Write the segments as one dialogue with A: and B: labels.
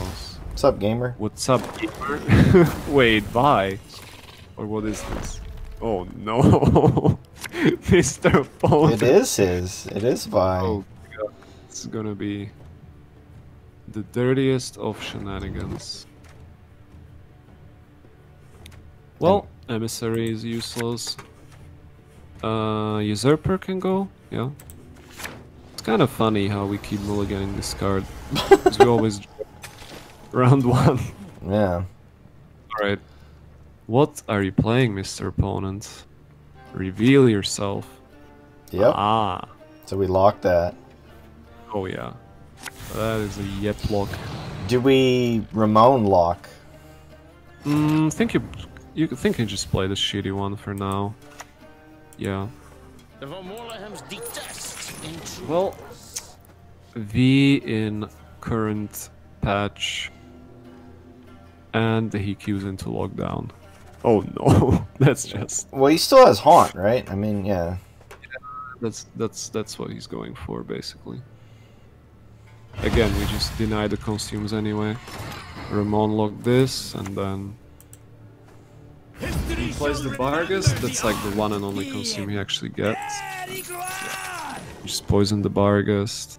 A: What's up, gamer?
B: What's up, gamer? Wait, bye. Or what is this? Oh no, Mr. Opponent.
A: It is his. It is Viy.
B: Oh god, it's gonna be the dirtiest of shenanigans. Well, emissary is useless. Uh, usurper can go. Yeah. It's kind of funny how we keep mulliganing this card. 'cause we always round one.
A: Yeah.
B: Alright. What are you playing, Mr. Opponent? Reveal yourself.
A: Yep.
B: Ah.
A: So we lock that.
B: Oh yeah. That is a yep lock.
A: Do we Ramon lock?
B: Mm, think you you could think you just play the shitty one for now. Yeah.
C: The detest.
B: Well, V in current patch, and he queues into lockdown. Oh no, that's just
A: Well, he still has haunt, right? I mean, yeah.
B: that's that's that's what he's going for basically. Again, we just deny the consumes anyway. Ramon lock this, and then he plays the Vargas. That's like the one and only consume he actually gets. Just poison the Vargas.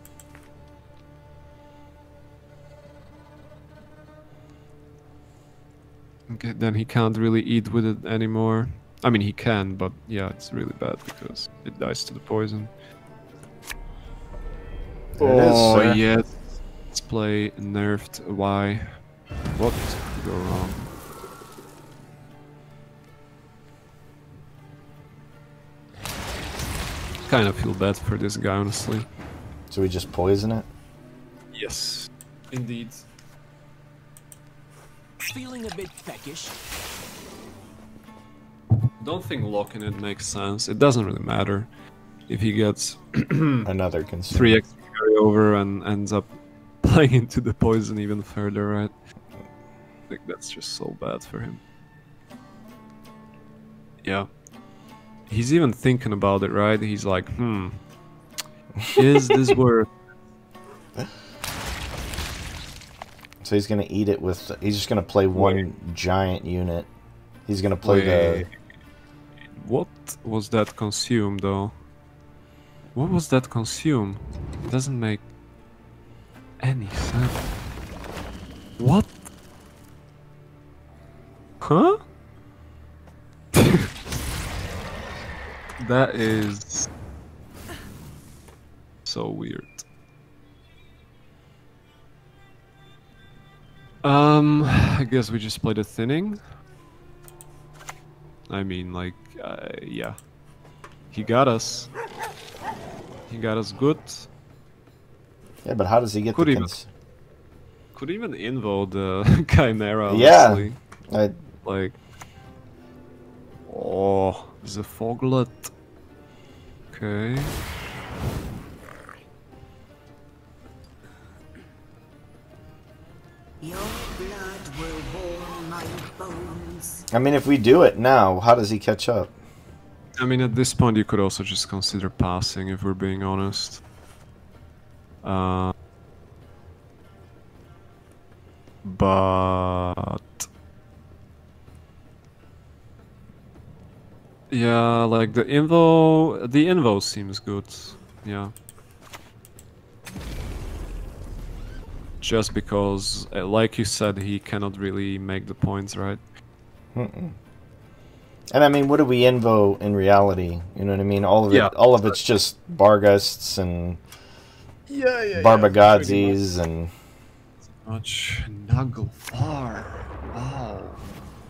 B: Okay, then he can't really eat with it anymore. I mean, he can, but yeah, it's really bad because it dies to the poison.
A: There
B: oh,
A: sir.
B: yes. Let's play nerfed Why? What could go wrong? Kind of feel bad for this guy, honestly.
A: So we just poison it?
B: Yes. Indeed.
C: Feeling a bit peckish.
B: Don't think locking it makes sense. It doesn't really matter if he gets
A: Another consume.
B: 3x carry over and ends up playing into the poison even further, right? I think that's just so bad for him. Yeah. He's even thinking about it, right? He's like, hmm, is this worth
A: So he's gonna eat it with. He's just gonna play one giant unit. He's gonna play
B: Wait. What was that consume though? What was that consume? It doesn't make any sense. What? Huh? that is so weird. Um, I guess we just played a thinning. I mean, like, uh, yeah. He got us. He got us good.
A: Yeah, but how does he get
B: Could
A: the?
B: even- Could even invo the Chimera,
A: Yeah. I,
B: Like, oh, the foglet. Okay.
D: Your
A: I mean, if we do it now, how does he catch up?
B: I mean, at this point, you could also just consider passing, if we're being honest. Uh, but yeah, like the invo... the invo seems good. Yeah. Just because, uh, like you said, he cannot really make the points, right?
A: Mm-mm. And I mean, what do we invo in reality? You know what I mean? All of it,
B: Yeah.
A: all of it's just Barghests and
B: Yeah, yeah.
A: Barbegazis and
B: Much Naglfar. Wow.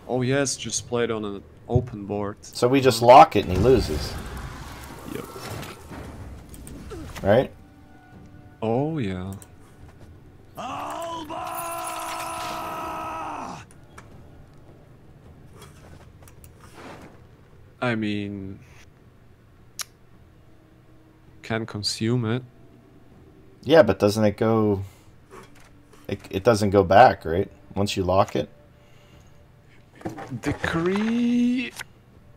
B: Oh yes, just played on an open board.
A: so we just lock it and he loses,
B: Yep.
A: right?
B: Oh yeah. I mean, can consume it.
A: Yeah, but doesn't it go? It, it doesn't go back, right? Once you lock it.
B: Decree.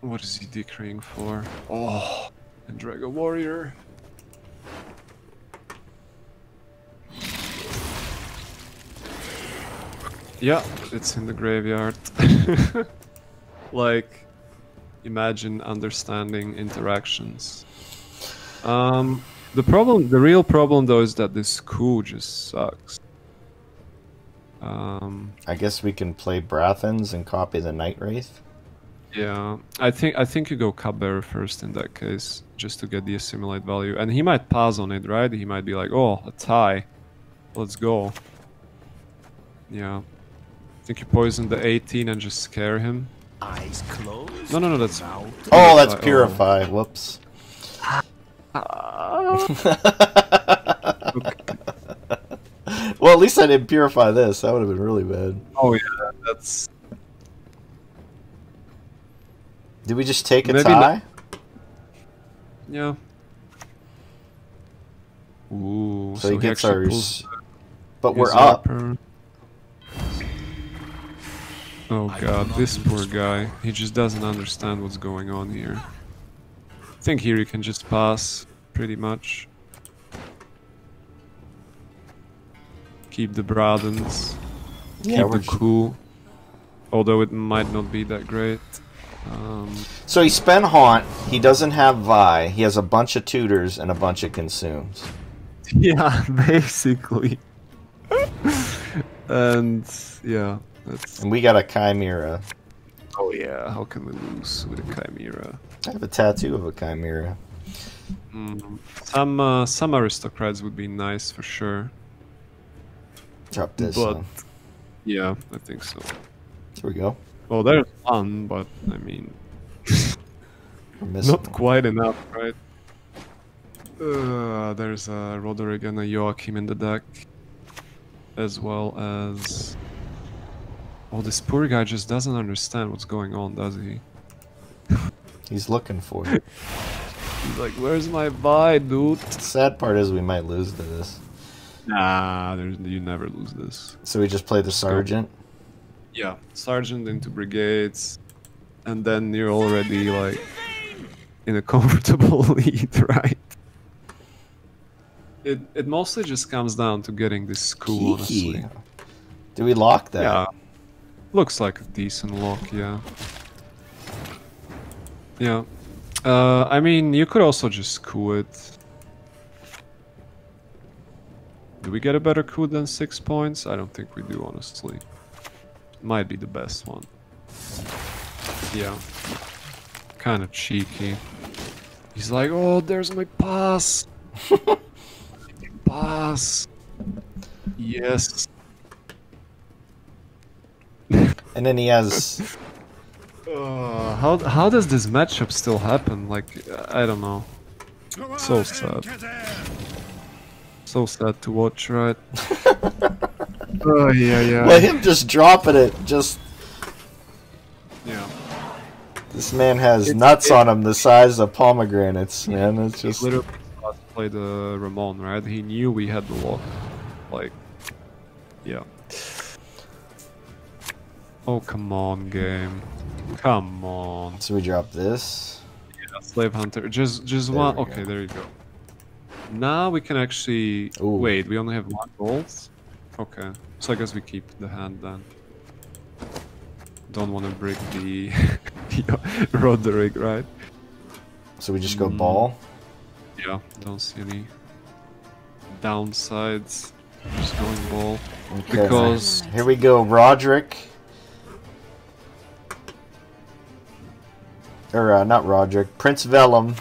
B: What is he decreeing for? Oh, and Dragon Warrior. Yeah, it's in the graveyard. like, imagine understanding interactions. Um, the problem, the real problem though, is that this coup just sucks. Um,
A: I guess we can play Braathens and copy the Night Wraith.
B: yeah, I think I think you go Cupbearer first in that case, just to get the assimilate value, and he might pass on it, right? He might be like, "Oh, a tie, let's go." Yeah, I think you poison the 18 and just scare him.
C: Eyes closed.
B: No, no, no, that's
C: Mouth
A: Oh, that's
B: Oh.
A: Purify. Whoops. well, at least I didn't purify this. That would have been really bad.
B: Oh yeah, that's
A: Did we just take a
B: Maybe
A: tie?
B: yeah. Ooh,
A: So, he gets
B: actually
A: our.
B: pulls
A: s- But we're up.
B: upper. Oh god, this poor guy. He just doesn't understand what's going on here. I think here you can just pass, pretty much. Keep the Braathens.
A: Yeah,
B: keep
A: we're
B: the coup. Although it might not be that great. Um,
A: So he spent Haunt. He doesn't have Viy. He has a bunch of tutors and a bunch of consumes.
B: yeah, basically. and yeah, that's.
A: And we got a Chimera.
B: Oh yeah, how can we lose with a Chimera?
A: I have a tattoo of a Chimera.
B: Mm. Some uh, some aristocrats would be nice for sure.
A: Drop this.
B: But-
A: huh?
B: Yeah, I think so.
A: There we go.
B: Well, there's one, but I mean, not
A: one.
B: quite enough, right? Uh, there's a Roderick and a Joachim in the deck, as well as. Oh, this poor guy just doesn't understand what's going on, does he?
A: He's looking for it.
B: He's like, "Where's my buy, dude?"
A: The sad part is we might lose to this.
B: Nah, there's, you never lose this.
A: So we just play the sergeant.
B: Yeah, sergeant into brigades, and then you're already like in a comfortable lead, right? It it mostly just comes down to getting this cool, honestly.
A: Kiki. Do we lock that?
B: Yeah, looks like a decent lock. Yeah, yeah. Uh, I mean, you could also just coup it. Do we get a better coup than six points? I don't think we do, honestly. Might be the best one. Yeah. Kind of cheeky. He's like, oh, there's my pass. pass. Yes.
A: And then he has.
B: Uh, how how does this matchup still happen? Like I don't know. So sad. So sad to watch, right? oh yeah, yeah.
A: Let him just dropping it. Just
B: yeah.
A: this man has
B: It's-
A: nuts
B: it-
A: on him the size of pomegranates, man. It's
B: He
A: just
B: literally thought to play the Ramon, right? He knew we had the lock. Like, yeah. Oh come on, game. Come on.
A: so we drop this.
B: Yeah, Slave Hunter. Just just
A: There
B: one. Okay,
A: go.
B: there you go. Now we can actually.
A: Ooh.
B: Wait, we only have one gold? Okay. So I guess we keep the hand then. Don't want to break the Roderick, right?
A: So we just go
B: Mm.
A: ball.
B: Yeah, don't see any downsides. Just going ball.
A: Okay.
B: Because
A: Here we go, Roderick. Or uh, not Roderick, Prince Villem.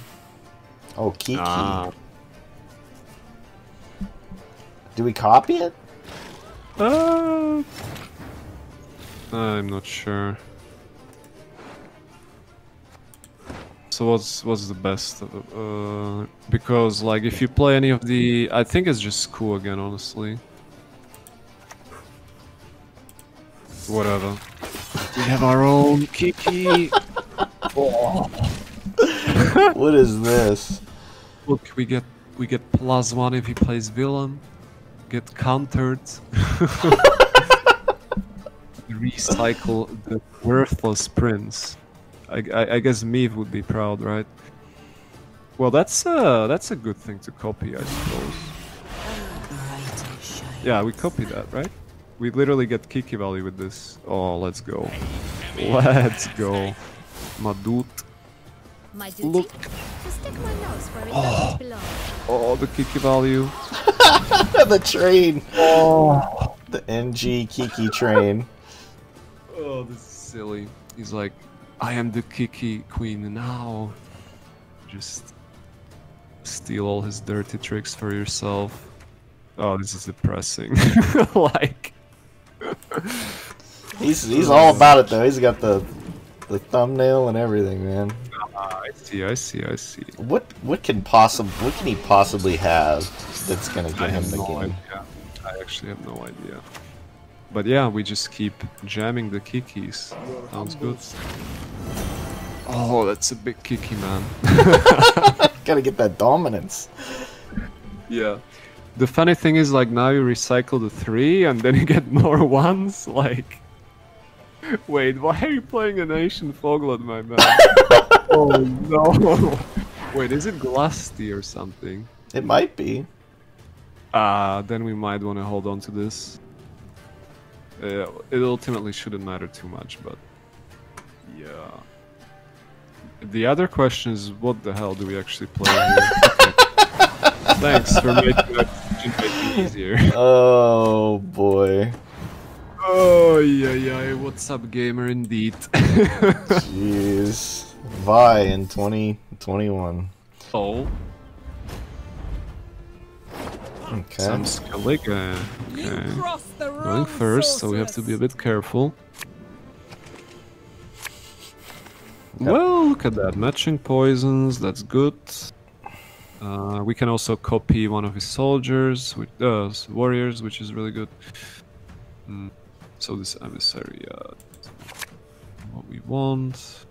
A: Oh, Kiki.
B: Ah.
A: Do we copy it?
B: Uh, I'm not sure. So what's what's the best? Uh, because like if you play any of the, I think it's just cool again, honestly. Whatever. We have our own Kiki.
A: what is this?
B: Look, we get we get plus one if he plays villain. Get countered. Recycle the worthless prince. I, I, I guess Meave would be proud, right? Well, that's uh that's a good thing to copy, I suppose. Yeah, we copy that, right? We literally get Kiki value with this. Oh, let's go. Let's go. Madut.
E: My duty?
B: Look.
E: To stick my nose where it doesn't belong.
B: Oh. oh, the Kiki value.
A: the train. Oh. The NG Kiki train.
B: Oh, this is silly. He's like, I am the Kiki queen now. Just steal all his dirty tricks for yourself. Oh, this is depressing. like,
A: He's he's all about it though. He's got the the thumbnail and everything, man.
B: ah, I see, I see, I see.
A: What what can possibly what can he possibly have that's gonna get him
B: have
A: the
B: no
A: game?
B: idea. I actually have no idea. But yeah, we just keep jamming the Kikis. Sounds good. Oh, that's a big Kiki, man.
A: Gotta get that dominance.
B: Yeah. The funny thing is, like, now you recycle the three and then you get more ones. Like, wait, why are you playing an Asian Foglet, my man? oh no. Wait, is it Glusty or something?
A: It might be.
B: Ah, then we might want to hold on to this. Uh, it ultimately shouldn't matter too much, but yeah. The other question is, what the hell do we actually play here? Thanks for making that easier.
A: Oh boy.
B: Oh yeah, yeah. What's up, gamer? Indeed.
A: Jeez. Viy in 2021.
B: oh,
A: Okay.
B: some
E: Skellige.
B: Okay. Going
E: wrong
B: first, so we have to be a bit careful. Well, look at that. Matching poisons, that's good. Uh, we can also copy one of his soldiers, which, uh, warriors, which is really good. Mm, So this emissary, uh, what we want.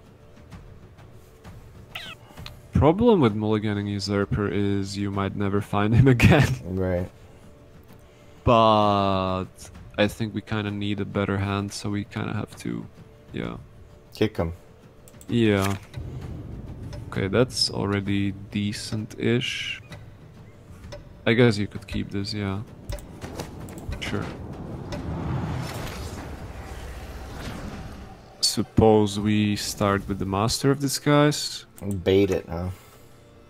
B: Problem with mulliganing usurper is you might never find him again
A: Right.
B: but I think we kind of need a better hand, so we kind of have to, yeah,
A: Kick him.
B: yeah. Okay, that's already decent-ish. I guess you could keep this, yeah. Sure. Suppose we start with the master of disguise.
A: Bait it, huh?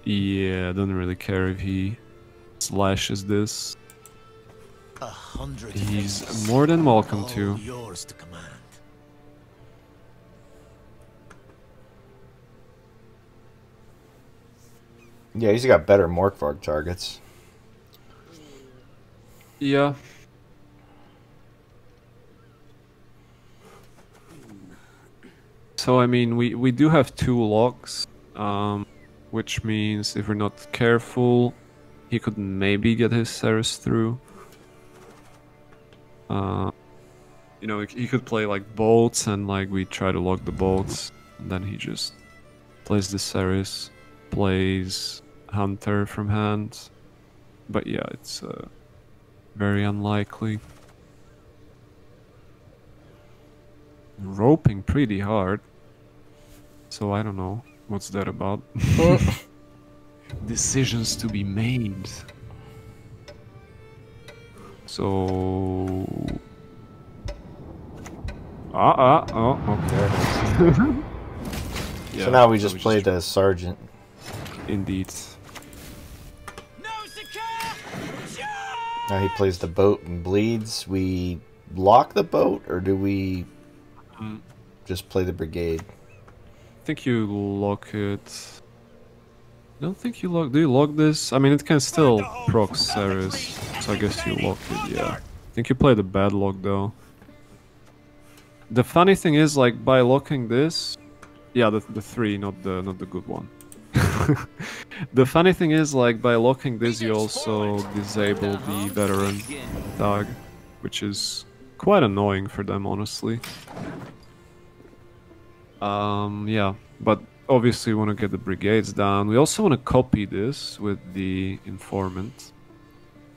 B: Yeah, I don't really care if he slashes this.
C: A hundred
B: He's
C: faces,
B: more than welcome
C: all
B: to.
C: yours to command.
A: Yeah, he's got better Morkvarg targets.
B: Yeah. So I mean, we we do have two locks, um, which means if we're not careful, he could maybe get his Cerys through. Uh, you know, he could play like bolts, and like we try to lock the bolts, and then he just plays the Cerys, plays Hunter from hand. But yeah, it's uh, very unlikely. Roping pretty hard. So I don't know. What's that about? Decisions to be made. So. Ah, ah, oh, okay. Yeah,
A: so now we just played the sergeant.
B: Indeed.
A: Now he plays the boat and bleeds. We lock the boat, or do we
B: Mm.
A: just play the brigade?
B: I think you lock it. I don't think you lock. Do you lock this? I mean, it can still proc Cerys, so I guess you lock it. Yeah. I think you play the bad lock though. The funny thing is, like by locking this, yeah, the the three, not the not the good one. the funny thing is, like by locking this, you also disable the veteran dog, which is quite annoying for them, honestly. Um, yeah, but obviously we want to get the brigades down. We also want to copy this with the informant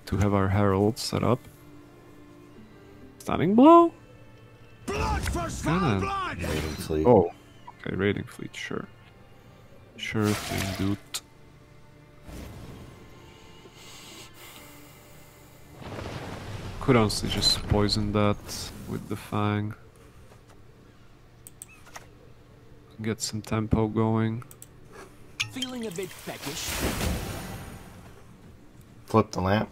B: to have our herald set up. Stunning blow? Kinda.
A: Raiding fleet.
B: Oh, okay, raiding fleet, sure. Sure thing, dude. Could honestly just poison that with the Fang. Get some tempo going.
C: Feeling a bit peckish.
A: Flip the lamp.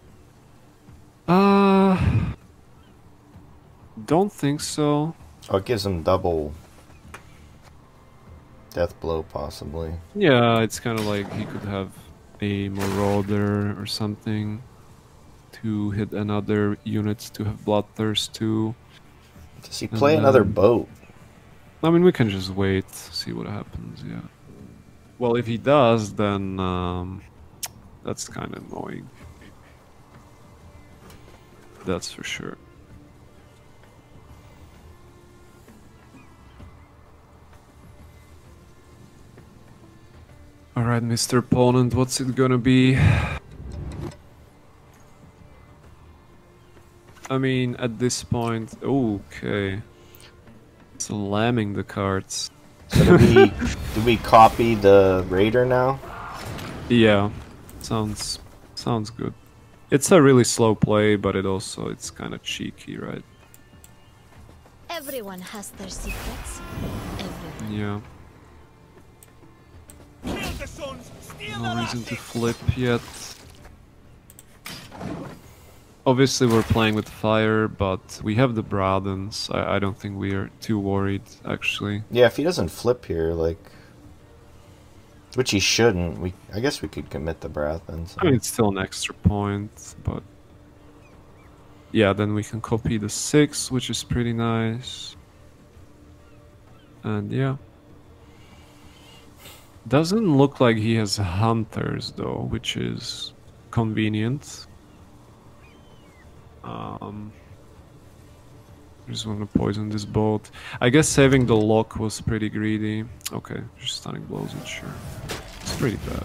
B: Uh, don't think so.
A: Oh, it gives him double death blow, possibly.
B: Yeah, it's kind of like he could have a Marauder or something to hit another unit to have Bloodthirst too.
A: Does he play another boat?
B: I mean, we can just wait, see what happens. Yeah. Well, if he does, then um, that's kind of annoying. That's for sure. Alright, Mr. Opponent, what's it gonna be? I mean, at this point, okay. Slamming the cards.
A: So do we do we copy the raider now?
B: Yeah, sounds sounds good. It's a really slow play, but it also it's kind of cheeky, right?
E: Everyone has their secrets. Everyone.
B: Yeah. No reason to flip yet. Obviously, we're playing with fire, but we have the Braathens. I, I don't think we are too worried, actually.
A: Yeah, if he doesn't flip here, like, which he shouldn't, we I guess we could commit the breath and.
B: I mean, it's still an extra point, but yeah, then we can copy the six, which is pretty nice. And yeah, doesn't look like he has hunters though, which is convenient. Um, just want to poison this boat. I guess saving the lock was pretty greedy. Okay, just stunning blows it, sure. It's pretty bad.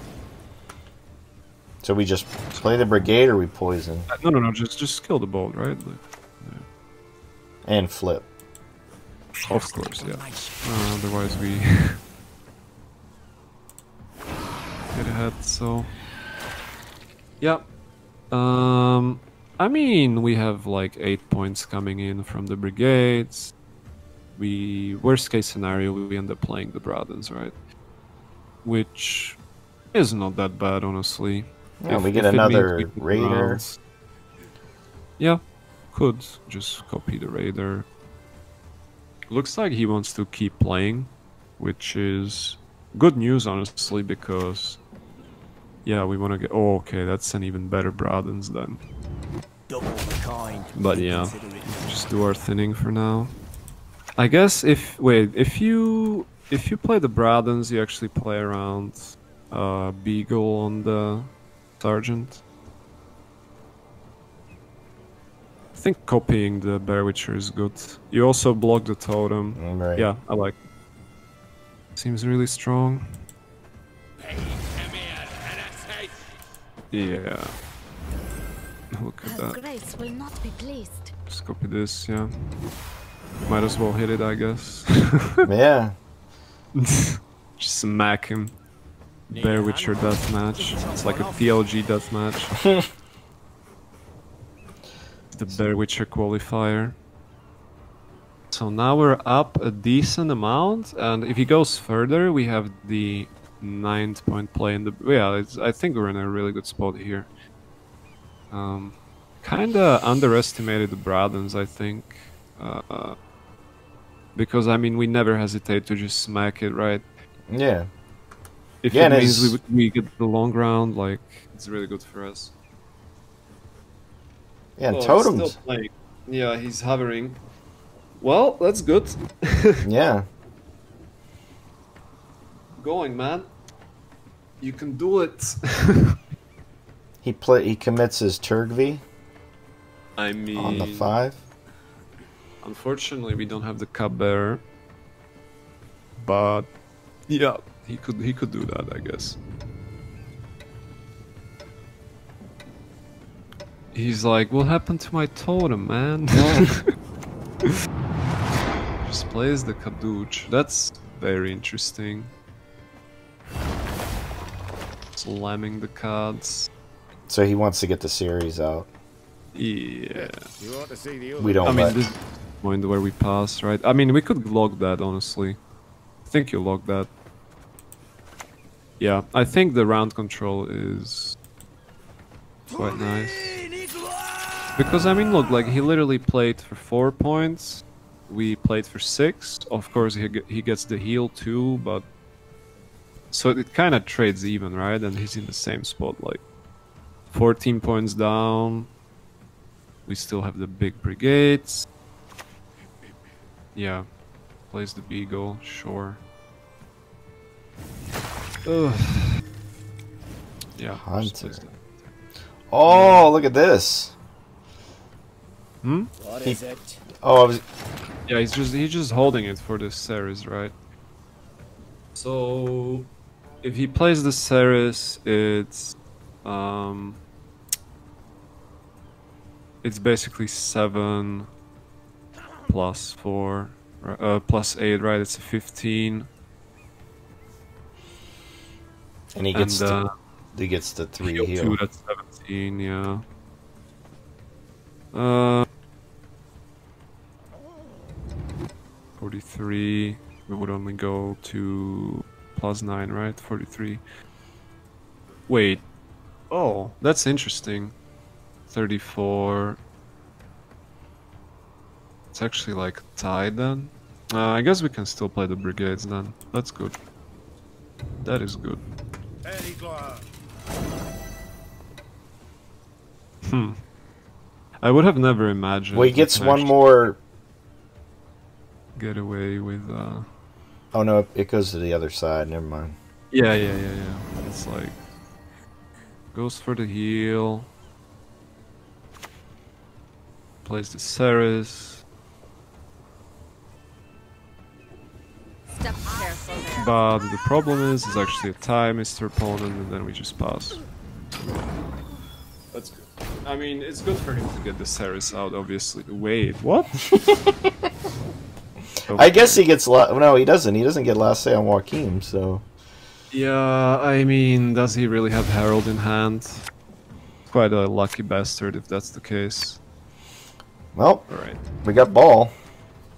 A: So we just play the brigade or we poison
B: Uh, No, no, no. Just, just kill the boat, right? Like,
A: and flip.
B: of course, yeah. Uh, otherwise, we get ahead. So, yeah. Um, I mean, we have like eight points coming in from the brigades. We worst case scenario, we end up playing the Braathens, right? Which is not that bad, honestly.
A: Yeah,
B: If-
A: we get
B: if it means
A: another
B: we
A: raider.
B: rounds. Yeah, could just copy the raider. Looks like he wants to keep playing, which is good news, honestly, because yeah, we want to get. Oh, okay, that's an even better Braathens then.
C: Double the kind.
B: But yeah, just do our thinning for now. I guess if wait, if you if you play the Braathens, you actually play around uh, Beagle on the Sergeant. I think copying the Bear Witcher is good. You also block the totem.
A: Mm, Right.
B: Yeah, I like. Seems really strong. Yeah. Look at that.
E: grace will not be pleased.
B: Just copy this, yeah. Might as well hit it, I guess.
A: Yeah.
B: Just smack him. Bear Witcher deathmatch. It's like a TLG deathmatch. the Bear Witcher qualifier. So now we're up a decent amount, and if he goes further, we have the ninth point play in the. Yeah, it's, I think we're in a really good spot here. Um, kinda underestimated the Braathens, I think. Uh, because I mean, we never hesitate to just smack it, right?
A: Yeah.
B: If
A: Yeah,
B: it means we, we get the long round, like it's really good for us.
A: Yeah. And
B: Oh,
A: totems.
B: Yeah, he's hovering. Well, that's good.
A: Yeah.
B: Going, man. You can do it.
A: He play. He commits his Turgvi
B: I mean,
A: on the five.
B: unfortunately, we don't have the cup bearer. But yeah, he could he could do that, I guess. He's like, what happened to my totem, man? Just plays the Kadooch. That's very interesting. Slamming the cards.
A: So he wants to get the Cerys out.
B: Yeah.
F: You ought to see the other
A: We don't
B: I mean, this the point where we pass, right? I mean, we could log that, honestly. I think you log that. Yeah, I think the round control is quite nice. Because, I mean, look, like, he literally played for four points. We played for six. Of course, he, he gets the heal too, but... So it kind of trades even, right? And he's in the same spot, like... 14 points down. We still have the big brigades. Yeah. Plays the Beagle, sure. Ugh. Yeah. just
A: Hunter.
B: plays the-
A: Oh, look at this.
B: Hmm?
F: What
A: He-
F: is it?
A: Oh, I was.
B: Yeah, he's just he's just holding it for this Cerys, right? So if he plays the Cerys, it's um it's basically seven plus four, uh, plus eight, right? It's a fifteen,
A: And he
B: and
A: gets
B: uh,
A: to, he gets the three
B: heal
A: heal.
B: two. That's seventeen, yeah. Uh, forty-three. We would only go to plus nine, right? Forty-three. Wait. Oh, that's interesting. Thirty-four. It's actually like tied then. Uh, I guess we can still play the brigades then. That's good. That is good. Hmm. I would have never imagined.
A: Well, he gets one more.
B: Get away with. uh...
A: Oh no, it goes to the other side. Never mind.
B: Yeah, yeah, yeah, yeah. It's like goes for the heal. Plays the Cerys,
G: Step
B: but the problem is, it's actually a tie, Mr. Opponent, and then we just pass. That's good. I mean, it's good for him to get the Cerys out, obviously. Wait, what?
A: I guess he gets. La- no, he doesn't. He doesn't get last say on Joachim. So
B: Yeah, I mean, does he really have Herald in hand? Quite a lucky bastard if that's the case.
A: well,
B: Alright.
A: we got ball,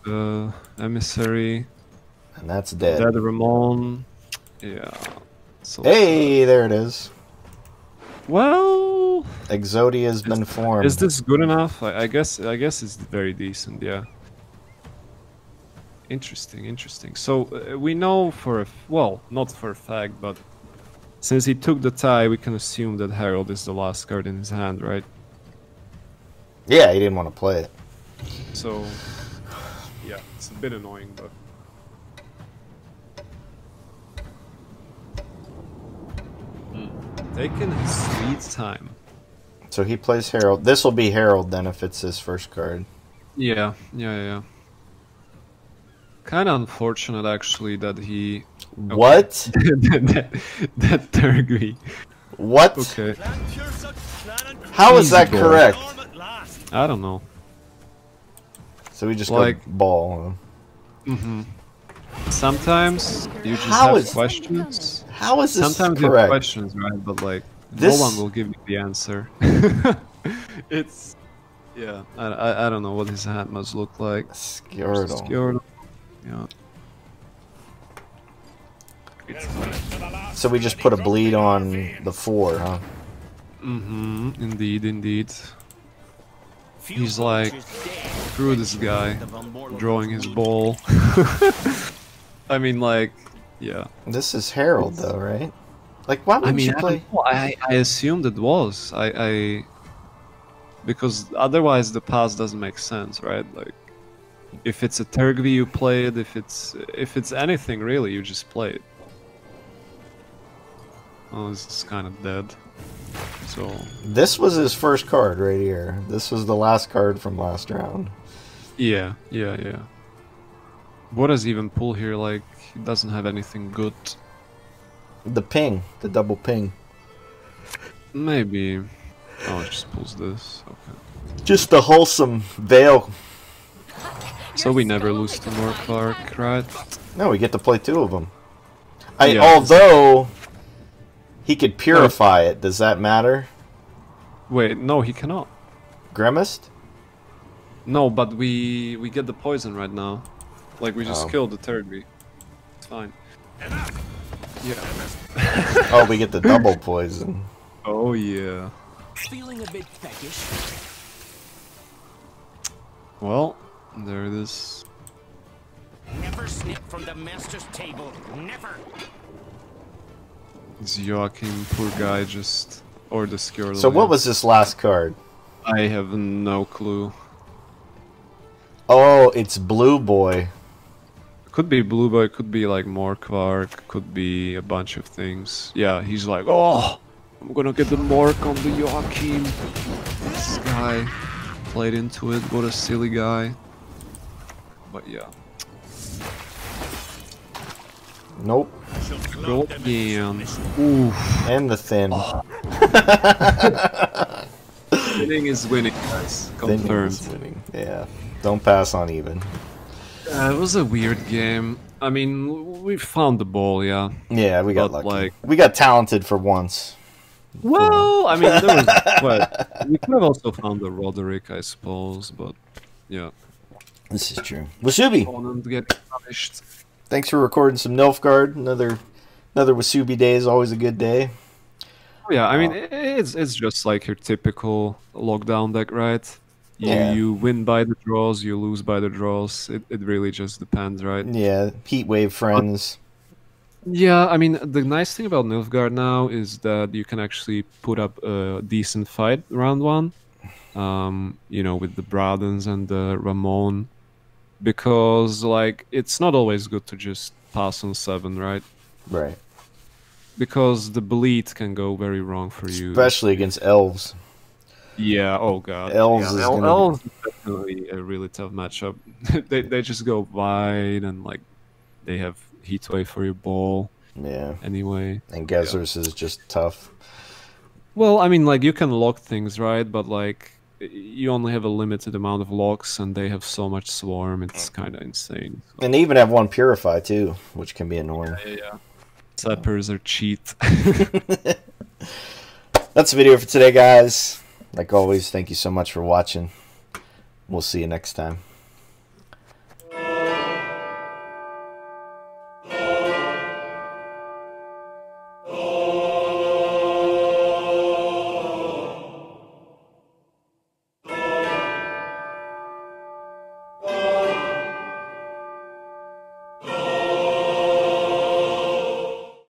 B: The emissary,
A: and that's dead.
B: Dead Ramon. Yeah. So
A: Hey, there it is.
B: Well,
A: Exodia has been formed.
B: is this good enough? I, I guess. I guess it's very decent. Yeah. Interesting. Interesting. So uh, we know for a f- well, not for a fact, but since he took the tie, we can assume that Herald is the last card in his hand, right?
A: Yeah, he didn't want to play it.
B: So, yeah, it's a bit annoying, but. Hmm. Taking his sweet time.
A: So he plays Herald. This will be Herald then if it's his first card.
B: Yeah, yeah, yeah. Kind of unfortunate, actually, that he.
A: What?
B: that, that Turgui.
A: What?
B: Okay,
A: How is
B: Easy
A: that
B: ball.
A: correct?
B: I don't know.
A: So we just
B: Like-
A: ball. Mm-hmm.
B: Sometimes you just
A: How
B: have
A: is-
B: questions.
A: How is this
B: Sometimes you have
A: correct?
B: questions, right? But like,
A: This-
B: no one will give you the answer. it's yeah. I, I, I don't know what his hat must look like.
A: Sciordle.
B: Sciordle. Yeah.
A: So we just put a bleed on the four, huh?
B: Mm-hmm. Indeed, indeed. He's like screw this guy drawing his ball. I mean, like, yeah.
A: This is Herald though, right? Like, why would
B: I mean,
A: you
B: I,
A: play?
B: don't I I assumed it was. I I because otherwise the pass doesn't make sense, right? Like, if it's a Turgvi, you play it. If it's if it's anything really, you just play it. Oh, this is kind of dead. So
A: This was his first card right here. This was the last card from last round.
B: yeah, yeah, yeah. What does he even pull here? Like, he doesn't have anything good.
A: The ping, the double ping.
B: Maybe. Oh, it just pulls this. Okay.
A: Just the wholesome veil.
B: So we never lose to Morklark, right?
A: No, we get to play two of them. I,
B: Yeah.
A: although he could purify it. Does that matter?
B: Wait, no, he cannot.
A: Grimaced?
B: No, but we we get the poison right now. Like we just
A: Oh.
B: killed the third bee. It's fine. Yeah.
A: Oh, we get the double poison.
B: Oh yeah.
C: Feeling a bit peckish.
B: Well, there it is.
C: Never snip from the master's table. Never.
B: It's Joachim, poor guy, just or the Skirl.
A: So what was this last card?
B: I have no clue.
A: Oh, it's Blue Boy.
B: Could be Blue Boy, could be like Morkvarg, could be a bunch of things. Yeah, he's like, oh, I'm gonna get the Mork on the Joachim. This guy played into it. What a silly guy. But yeah.
A: Nope.
B: Go again. Oof.
A: And the thin.
B: Winning is winning, guys.
A: Thin
B: Confirmed.
A: is winning. Yeah. Don't pass on even.
B: Uh, it was a weird game. I mean, we found the ball, yeah.
A: Yeah, we got
B: But,
A: lucky.
B: like-
A: we got talented for once.
B: Well, I mean, there was what we could have also found the Roderick, I suppose, but yeah.
A: This is true. Wasubi,
B: Opponent get punished.
A: thanks for recording some Nilfgaard. Another another Wasubi day is always a good day.
B: Oh, Yeah, I mean, i- it's it's just like your typical lockdown deck, right? You
A: Yeah.
B: you win by the draws, you lose by the draws. It it really just depends, right?
A: Yeah, heat wave friends.
B: Yeah, I mean, the nice thing about Nilfgaard now is that you can actually put up a decent fight round one. Um, you know, with the Braathens and the Ramon, because like it's not always good to just pass on seven, right?
A: Right.
B: Because the bleed can go very wrong for you.
A: Especially against elves.
B: Yeah. Oh god.
A: Elves
B: yeah,
A: is
B: El-
A: gonna be-
B: Elves is definitely a really tough matchup. they they just go wide and like they have heatwave for your ball
A: Yeah.
B: anyway.
A: And Gezers is just tough.
B: Well, I mean, like you can lock things, right? But like y- you only have a limited amount of locks, and they have so much swarm. It's mm. kind of insane.
A: And they even have one Purify too, which can be annoying.
B: Yeah, yeah. Sappers are cheat.
A: That's the video for today, guys. Like always, thank you so much for watching. We'll see you next time.